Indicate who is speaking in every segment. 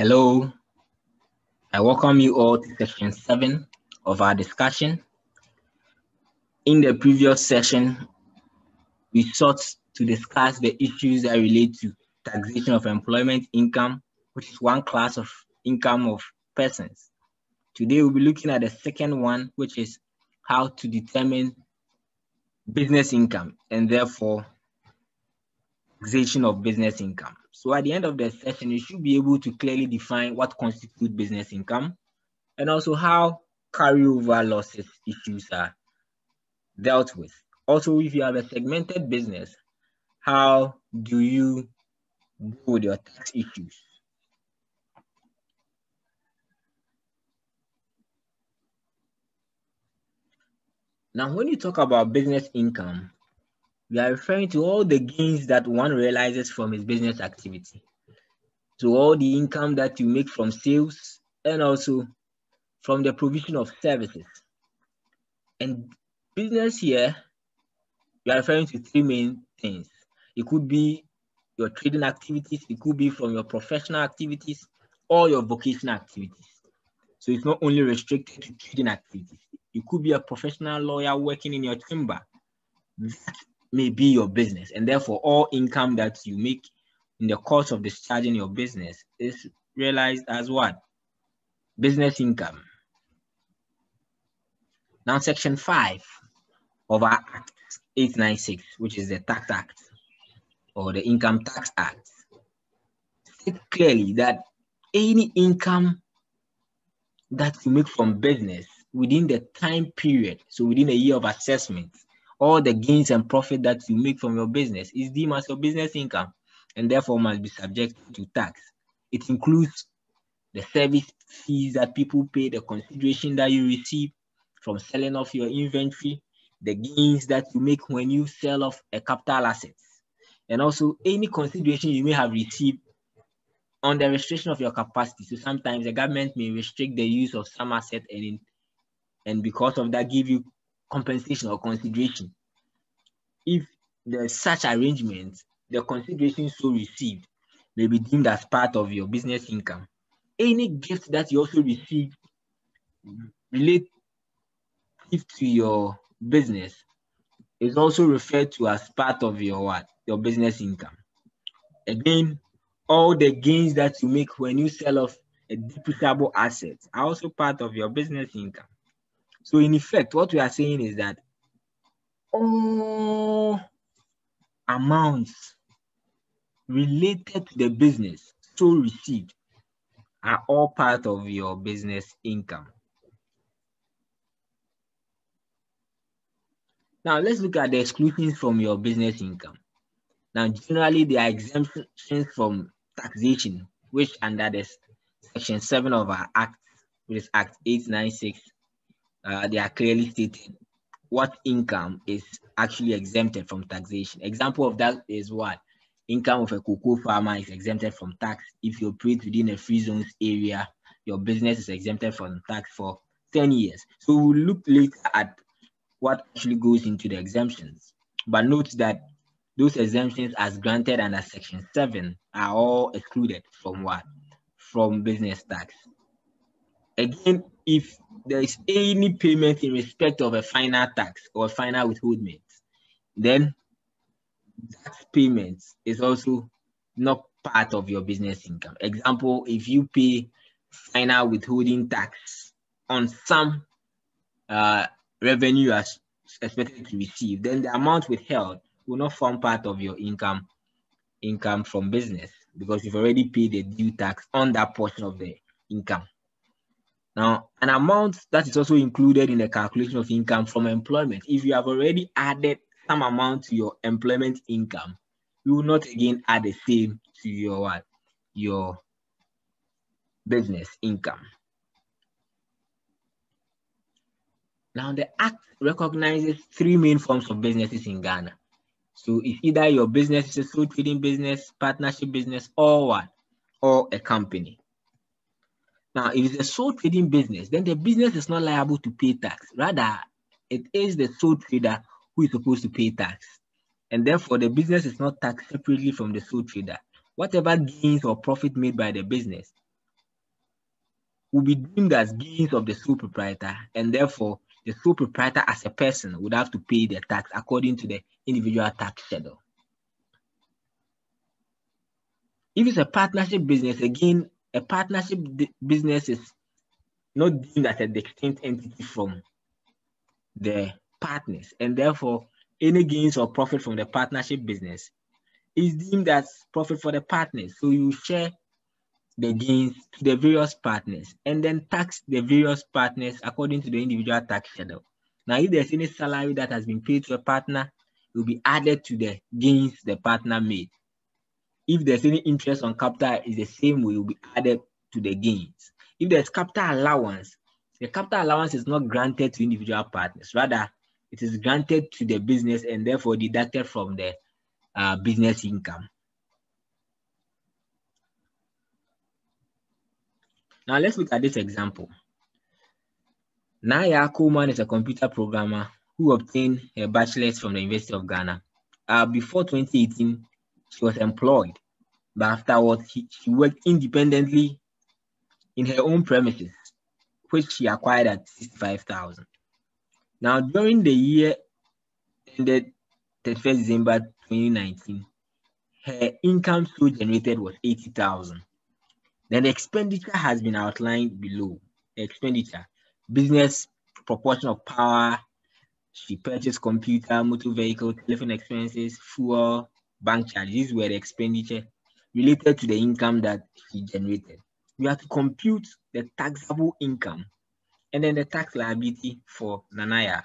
Speaker 1: Hello, I welcome you all to section seven of our discussion. In the previous session, we sought to discuss the issues that relate to taxation of employment income, which is one class of income of persons. Today, we'll be looking at the second one, which is how to determine business income and therefore taxation of business income. So at the end of the session, you should be able to clearly define what constitutes business income and also how carryover losses issues are dealt with. Also, if you have a segmented business, how do you deal with your tax issues? Now, when you talk about business income, we are referring to all the gains that one realizes from his business activity. So all the income that you make from sales and also from the provision of services. And business here, we are referring to three main things. It could be your trading activities, it could be from your professional activities or your vocational activities. So it's not only restricted to trading activities. You could be a professional lawyer working in your chamber. That may be your business. And therefore, all income that you make in the course of discharging your business is realized as what? Business income. Now, Section 5 of our Act 896, which is the Tax Act or the Income Tax Act, states clearly that any income that you make from business within the time period, so within a year of assessment, all the gains and profit that you make from your business is deemed as your business income and therefore must be subject to tax. It includes the service fees that people pay, the consideration that you receive from selling off your inventory, the gains that you make when you sell off a capital asset, and also any consideration you may have received on the restriction of your capacity. So sometimes the government may restrict the use of some asset and in, and because of that give you compensation or consideration. If there's such arrangement, the consideration so received may be deemed as part of your business income. Any gift that you also receive related to your business is also referred to as part of your what? Your business income. Again, all the gains that you make when you sell off a depreciable asset are also part of your business income. So in effect, what we are saying is that all amounts related to the business so received are all part of your business income. Now let's look at the exclusions from your business income. Now generally there are exemptions from taxation, which under the section 7 of our act, which is Act 896, uh, they are clearly stated what income is actually exempted from taxation. Example of that is what? Income of a cocoa farmer is exempted from tax. If you operate within a free zones area, your business is exempted from tax for 10 years. So we'll look later at what actually goes into the exemptions. But note that those exemptions as granted under section 7 are all excluded from what? From business tax. Again, if there is any payment in respect of a final tax or final withholdment, then that payment is also not part of your business income. Example, if you pay final withholding tax on some uh, revenue as expected to receive, then the amount withheld will not form part of your income income from business because you've already paid the due tax on that portion of the income. Now, an amount that is also included in the calculation of income from employment, if you have already added some amount to your employment income, you will not again add the same to your what? Your business income. Now, the Act recognizes three main forms of businesses in Ghana. So it's either your business is a sole trading business, partnership business, or what? Or a company. Now, if it's a sole trading business, then the business is not liable to pay tax. Rather, it is the sole trader who is supposed to pay tax. And therefore, the business is not taxed separately from the sole trader. Whatever gains or profit made by the business will be deemed as gains of the sole proprietor, and therefore the sole proprietor as a person would have to pay the tax according to the individual tax schedule. If it's a partnership business, again, a partnership business is not deemed as a distinct entity from the partners, and therefore any gains or profit from the partnership business is deemed as profit for the partners. So you share the gains to the various partners and then tax the various partners according to the individual tax schedule. Now, if there's any salary that has been paid to a partner, it will be added to the gains the partner made. If there's any interest on capital, it's the same way, will be added to the gains. If there's capital allowance, the capital allowance is not granted to individual partners. Rather, it is granted to the business and therefore deducted from the uh, business income. Now let's look at this example. Naya Coleman is a computer programmer who obtained a bachelor's from the University of Ghana. Uh, before 2018, she was employed, but afterwards she, she worked independently in her own premises, which she acquired at 65,000. Now, during the year ended 31st December 2019, her income so generated was 80,000. Then the expenditure has been outlined below. Expenditure, business proportion of power, she purchased computer, motor vehicle, telephone expenses, fuel, bank charges. Were the expenditure related to the income that she generated. We have to compute the taxable income and then the tax liability for Nana Yaa.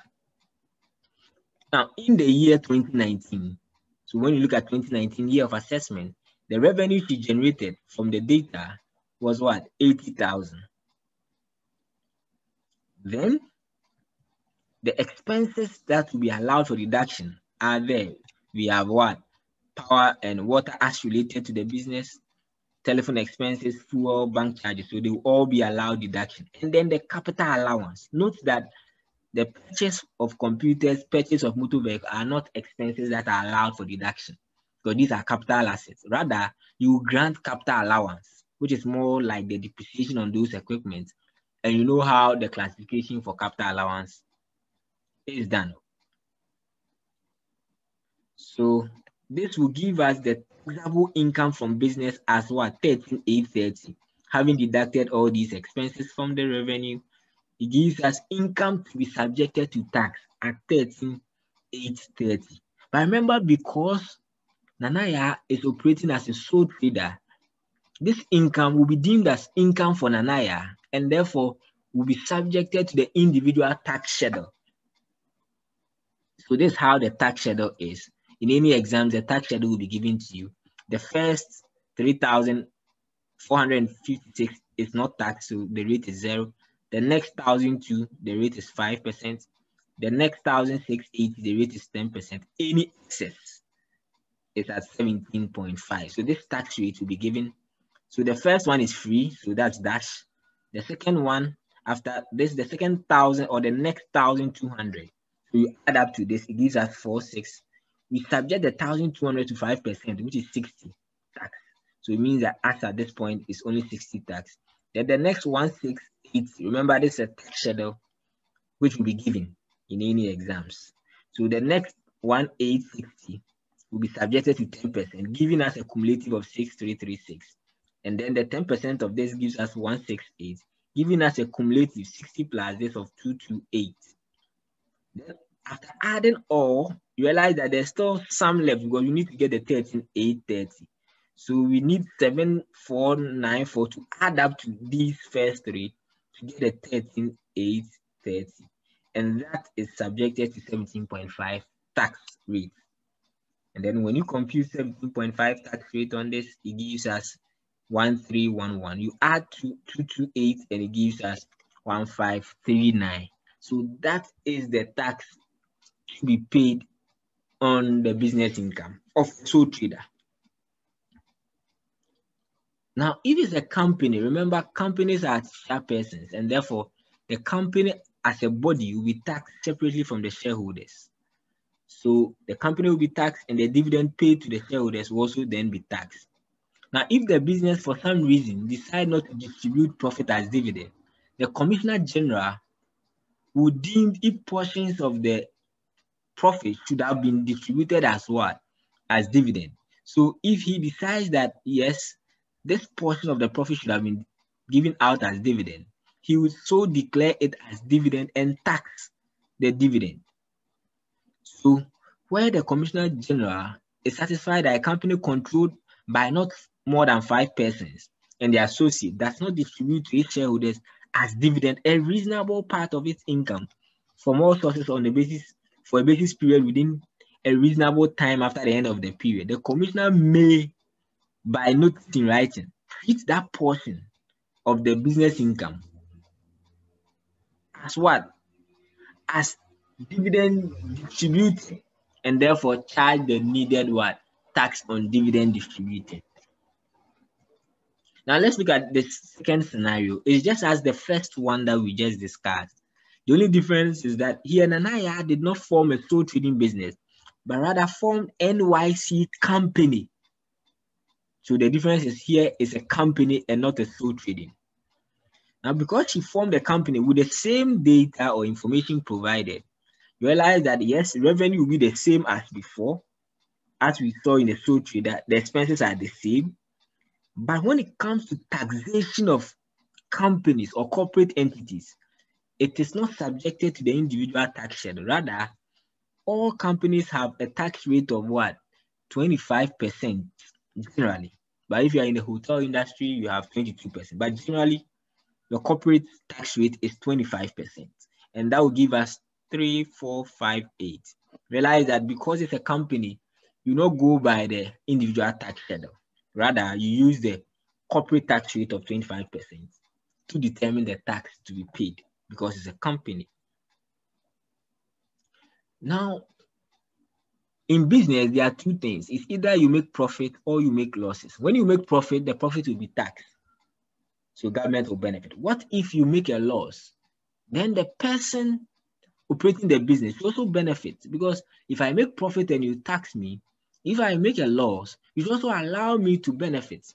Speaker 1: Now, in the year 2019, so when you look at 2019 year of assessment, the revenue she generated from the data was what? 80,000. Then the expenses that will be allowed for deduction are there. We have what? Power and water as related to the business, telephone expenses, fuel, bank charges. So they will all be allowed deduction. And then the capital allowance. Note that the purchase of computers, purchase of motor vehicle are not expenses that are allowed for deduction because these are capital assets. Rather, you grant capital allowance which is more like the depreciation on those equipment. And you know how the classification for capital allowance is done. So this will give us the taxable income from business as what 13830. Having deducted all these expenses from the revenue, it gives us income to be subjected to tax at 13830. But remember, because Nana Yaa is operating as a sole trader, this income will be deemed as income for Nana Yaa and therefore will be subjected to the individual tax schedule. So this is how the tax schedule is. In any exams, the tax schedule will be given to you. The first 3,456 is not taxed, so the rate is zero. The next 1,002, the rate is 5%. The next 1,680, the rate is 10%. Any excess is at 17.5. So this tax rate will be given so the first one is free, so that's dash. The second one, after this, the second thousand or the next thousand two hundred. So you add up to this, it gives us four six. We subject the thousand two hundred to five percent, which is sixty tax. So it means that as at this point is only sixty tax. Then the next one six eight. Remember this is a tax schedule, which will be given in any exams. So the next one eight sixty will be subjected to ten percent, giving us a cumulative of six three three six. And then the 10% of this gives us 168, giving us a cumulative 60 plus this of 228. Then after adding all, you realize that there's still some left because you need to get the 13830. So we need 7494 to add up to these first three to get the 13830. And that is subjected to 17.5 tax rate. And then when you compute 17.5 tax rate on this, it gives us 1311. You add 228 and it gives us 1539. So that is the tax to be paid on the business income of sole trader. Now, if it's a company, remember companies are share persons and therefore the company as a body will be taxed separately from the shareholders. So the company will be taxed and the dividend paid to the shareholders will also then be taxed. Now, if the business for some reason decide not to distribute profit as dividend, the Commissioner General would deem if portions of the profit should have been distributed as what? As dividend. So if he decides that yes, this portion of the profit should have been given out as dividend, he would so declare it as dividend and tax the dividend. So where the Commissioner General is satisfied that a company controlled by not more than five persons and the associate does not distribute to its shareholders as dividend a reasonable part of its income from all sources on the basis for a basis period within a reasonable time after the end of the period, the commissioner may, by notice in writing, treat that portion of the business income as what? As dividend distributed and therefore charge the needed what? Tax on dividend distributed. Now let's look at the second scenario. It's just as the first one that we just discussed. The only difference is that here Nana Yaa did not form a sole trading business, but rather formed NYC company. So the difference is here is a company and not a sole trading. Now, because she formed a company with the same data or information provided, you realize that yes, revenue will be the same as before, as we saw in the sole trader, the expenses are the same. But when it comes to taxation of companies or corporate entities, it is not subjected to the individual tax schedule. Rather, all companies have a tax rate of what? 25% generally. But if you are in the hotel industry, you have 22%. But generally, the corporate tax rate is 25%. And that will give us 3458. Realize that because it's a company, you not go by the individual tax schedule. Rather, you use the corporate tax rate of 25% to determine the tax to be paid because it's a company. Now, in business, there are two things. It's either you make profit or you make losses. When you make profit, the profit will be taxed. So government will benefit. What if you make a loss? Then the person operating the business also benefits because if I make profit and you tax me, if I make a loss, you also allow me to benefit.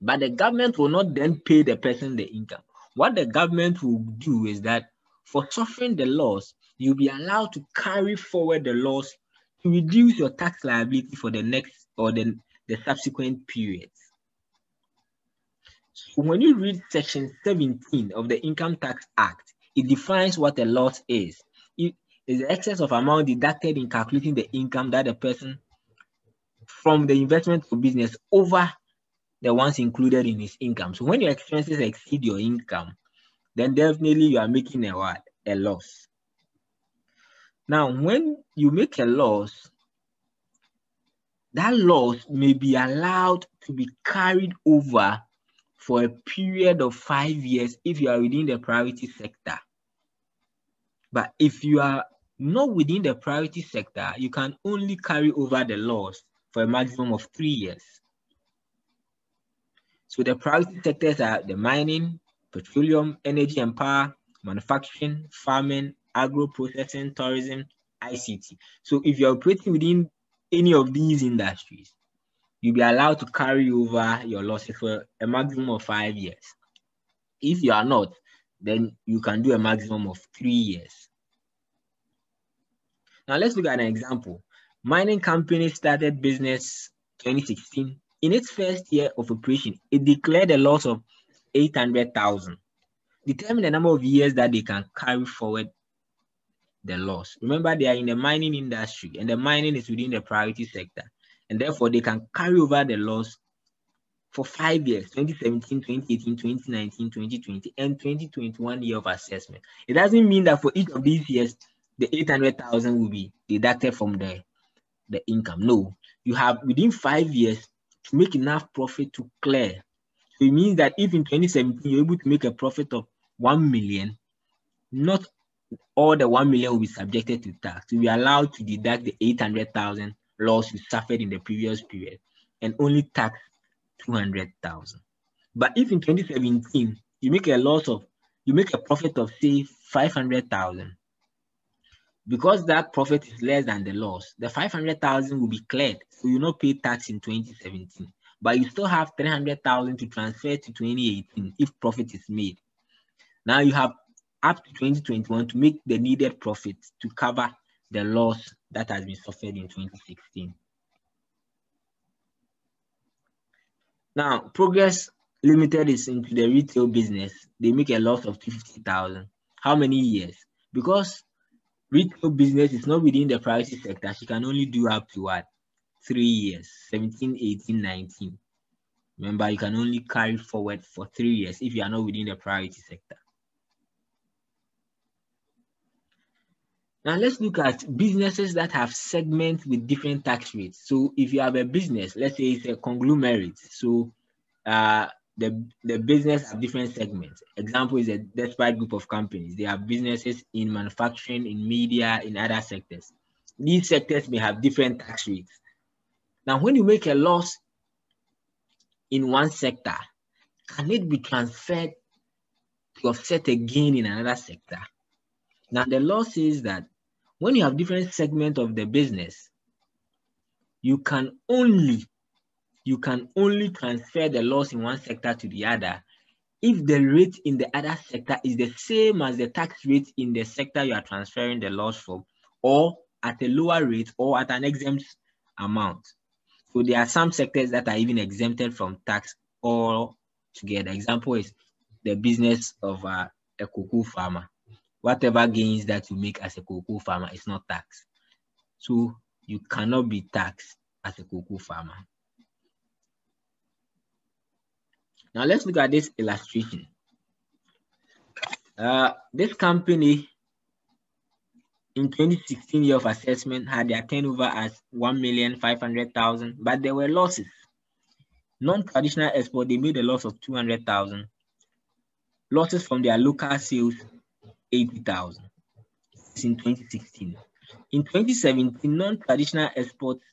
Speaker 1: But the government will not then pay the person the income. What the government will do is that for suffering the loss, you'll be allowed to carry forward the loss to reduce your tax liability for the next or the, the subsequent periods. So when you read section 17 of the Income Tax Act, it defines what a loss is. It is the excess of amount deducted in calculating the income that a person from the investment for business over the ones included in his income. So when your expenses exceed your income, then definitely you are making a what? A loss. Now, when you make a loss, that loss may be allowed to be carried over for a period of five years if you are within the priority sector. But if you are not within the priority sector, you can only carry over the loss for a maximum of three years. So the priority sectors are the mining, petroleum, energy and power, manufacturing, farming, agro processing, tourism, ICT. So if you're operating within any of these industries, you'll be allowed to carry over your losses for a maximum of five years. If you are not, then you can do a maximum of three years. Now let's look at an example. Mining company started business 2016 in its first year of operation, it declared a loss of 800,000. Determine the number of years that they can carry forward the loss. Remember, they are in the mining industry and the mining is within the priority sector. And therefore, they can carry over the loss for five years 2017, 2018, 2019, 2020, and 2021 year of assessment. It doesn't mean that for each of these years, the 800,000 will be deducted from the, the income. No, you have within five years, to make enough profit to clear. So it means that if in 2017 you're able to make a profit of 1 million, not all the 1 million will be subjected to tax. You'll be allowed to deduct the 800,000 loss you suffered in the previous period and only tax 200,000. But if in 2017 you make a loss of, you make a profit of say 500,000, because that profit is less than the loss, the 500,000 will be cleared. So you not pay tax in 2017. but you still have 300,000 to transfer to 2018 if profit is made. Now you have up to 2021 to make the needed profit to cover the loss that has been suffered in 2016. Now, Progress Limited is into the retail business. They make a loss of 250,000. How many years? Because retail business is not within the priority sector, she can only do up to what? Three years, 17, 18, 19. Remember, you can only carry forward for three years if you are not within the priority sector. Now let's look at businesses that have segments with different tax rates. So if you have a business, let's say it's a conglomerate. So uh, the, the business have different segments. Example is a Despite group of companies. They have businesses in manufacturing, in media, in other sectors. These sectors may have different tax rates. Now, when you make a loss in one sector, can it be transferred to offset a gain in another sector? Now, the law says that when you have different segments of the business, you can only you can only transfer the loss in one sector to the other if the rate in the other sector is the same as the tax rate in the sector you are transferring the loss from, or at a lower rate or at an exempt amount. So there are some sectors that are even exempted from tax all together. Example is the business of uh, a cocoa farmer whatever gains that you make as a cocoa farmer is not taxed. So you cannot be taxed as a cocoa farmer. Now let's look at this illustration. Uh, this company in 2016 year of assessment had their turnover as 1,500,000, but there were losses. Non-traditional export, they made a loss of 200,000. Losses from their local sales 80,000 in 2016. In 2017, non-traditional exports,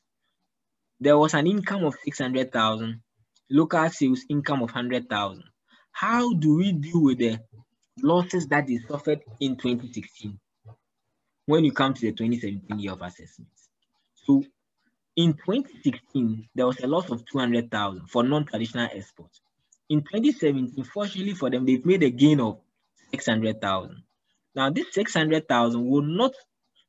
Speaker 1: there was an income of 600,000, local sales income of 100,000. How do we deal with the losses that they suffered in 2016 when you come to the 2017 year of assessments? So in 2016, there was a loss of 200,000 for non-traditional exports. In 2017, fortunately for them, they've made a gain of 600,000. Now, this 600,000 will not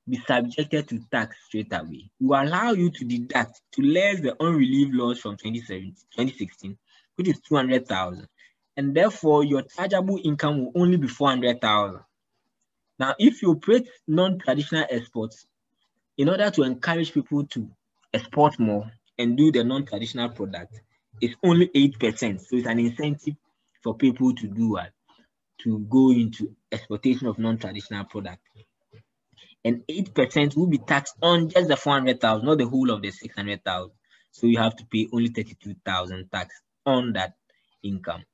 Speaker 1: be subjected to tax straight away. We allow you to deduct to less the unrelieved loss from 2016, which is 200,000. And therefore, your chargeable income will only be 400,000. Now, if you operate non-traditional exports, in order to encourage people to export more and do the non-traditional product, it's only 8%. So it's an incentive for people to do what? to go into exportation of non-traditional product. And 8% will be taxed on just the 400,000, not the whole of the 600,000. So you have to pay only 32,000 tax on that income.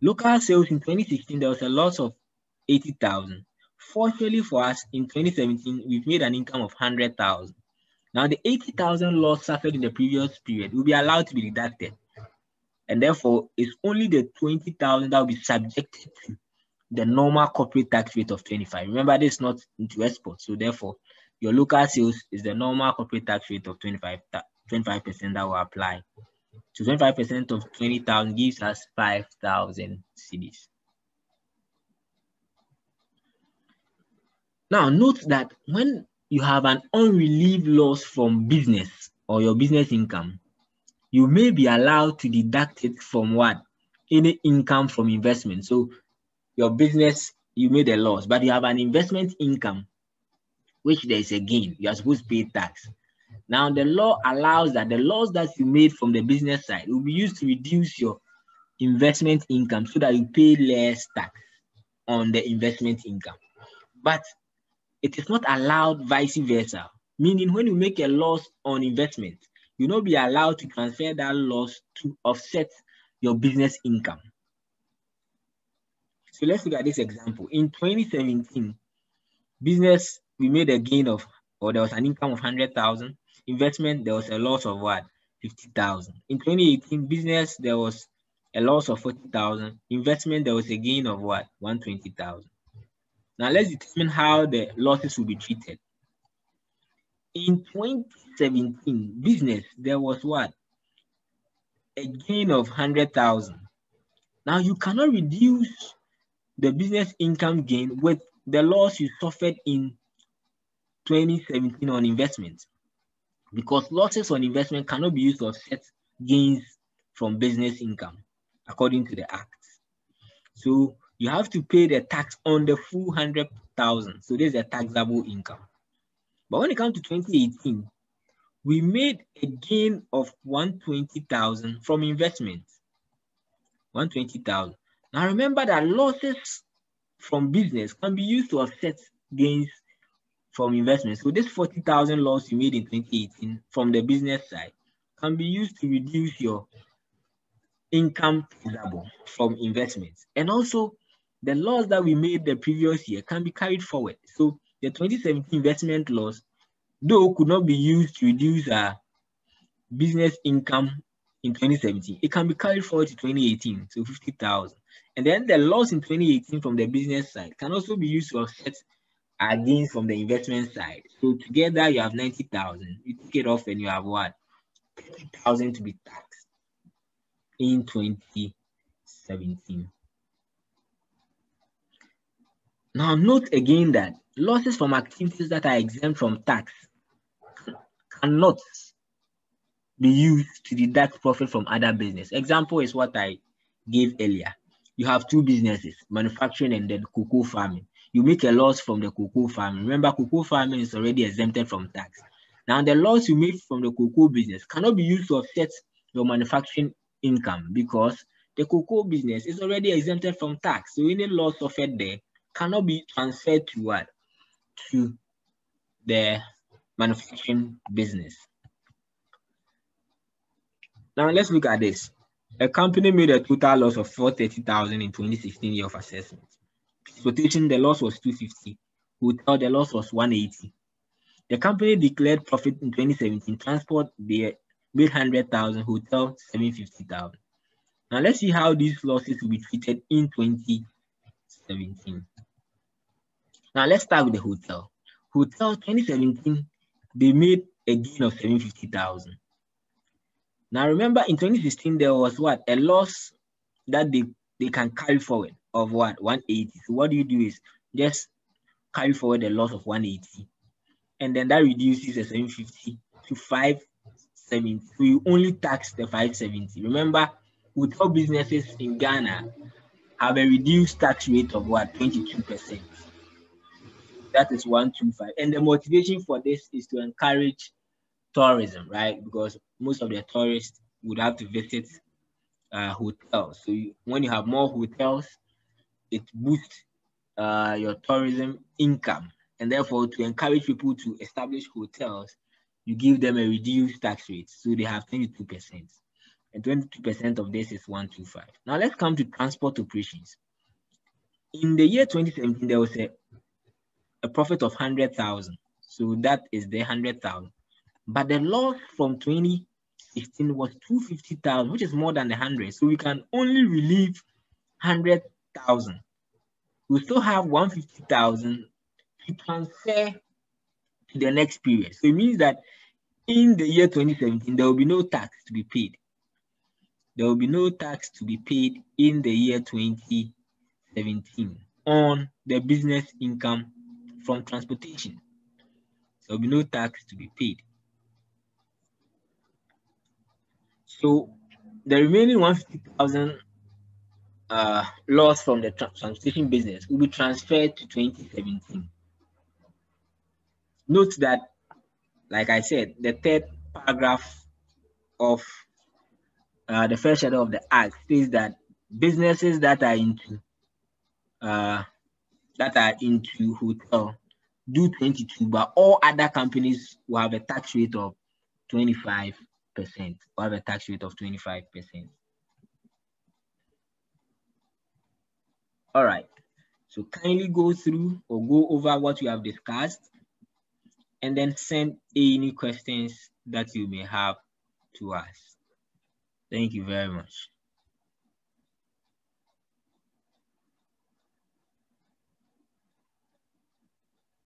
Speaker 1: Local sales in 2016, there was a loss of 80,000. Fortunately for us, in 2017, we've made an income of 100,000. Now, the 80,000 loss suffered in the previous period will be allowed to be deducted. And therefore, it's only the 20,000 that will be subjected to the normal corporate tax rate of 25. Remember, this is not into export. So therefore, your local sales is the normal corporate tax rate of 25, 25% that will apply. So 25% of 20,000 gives us 5,000 CDs. Now, note that when you have an unrelieved loss from business or your business income, you may be allowed to deduct it from what? Any income from investment. So your business, you made a loss, but you have an investment income, which there is a gain. You are supposed to pay tax. Now, the law allows that the loss that you made from the business side will be used to reduce your investment income so that you pay less tax on the investment income. But it is not allowed vice versa, meaning when you make a loss on investment, you will not be allowed to transfer that loss to offset your business income. So let's look at this example. In 2017, business, we made a gain of, or there was an income of 100,000. Investment, there was a loss of what? 50,000. In 2018, business, there was a loss of 40,000. Investment, there was a gain of what? 120,000. Now let's determine how the losses will be treated. In 2017, business, there was what? a gain of 100,000. Now you cannot reduce the business income gain with the loss you suffered in 2017 on investment because losses on investment cannot be used to offset gains from business income according to the act. So you have to pay the tax on the full 100,000. So this is a taxable income. But when it comes to 2018, we made a gain of 120,000 from investment. 120,000. Now remember that losses from business can be used to offset gains from investments. So this 40,000 loss you made in 2018 from the business side can be used to reduce your income from investments. And also the loss that we made the previous year can be carried forward. So the 2017 investment loss, though could not be used to reduce our business income in 2017, it can be carried forward to 2018, so 50,000. And then the loss in 2018 from the business side can also be used to offset our gains from the investment side. So together you have 90,000. You take it off and you have what? 30,000 to be taxed in 2017. Now note again that losses from activities that are exempt from tax cannot be used to deduct profit from other business. Example is what I gave earlier. You have two businesses, manufacturing and then cocoa farming. You make a loss from the cocoa farming. Remember, cocoa farming is already exempted from tax. Now, the loss you make from the cocoa business cannot be used to offset your manufacturing income because the cocoa business is already exempted from tax. So any loss suffered there cannot be transferred to what? To the manufacturing business. Now let's look at this. A company made a total loss of 430,000 in 2016 year of assessment. Transportation, the loss was 250. Hotel, the loss was 180. The company declared profit in 2017. Transport, they made 100,000. Hotel, 750,000. Now let's see how these losses will be treated in 2017. Now let's start with the hotel. Hotel 2017, they made a gain of 750,000. Now remember in 2016, there was what? A loss that they, they can carry forward of what? 180. So what do you do is just carry forward the loss of 180. And then that reduces the 750 to 570. So you only tax the 570. Remember, hotel businesses in Ghana have a reduced tax rate of what? 22%. That is 125. And the motivation for this is to encourage tourism, right? Because most of the tourists would have to visit uh, hotels. So you, when you have more hotels, it boosts uh, your tourism income. And therefore, to encourage people to establish hotels, you give them a reduced tax rate. So they have 22%. And 22% of this is 125. Now let's come to transport operations. In the year 2017, there was a, a profit of 100,000. So that is the 100,000. But the loss from 2016 was 250,000, which is more than the 100. So we can only relieve 100,000. We still have 150,000 to transfer to the next period. So it means that in the year 2017, there will be no tax to be paid. There will be no tax to be paid in the year 2017 on the business income from transportation. There will be no tax to be paid. So the remaining 150,000 uh, loss from the transportation business will be transferred to 2017. Note that, like I said, the third paragraph of uh, the first shadow of the act says that businesses that are into uh, that are into hotel do 22, but all other companies will have a tax rate of 25 percent or have a tax rate of 25%. All right, so kindly go through or go over what we have discussed and then send any questions that you may have to us. Thank you very much.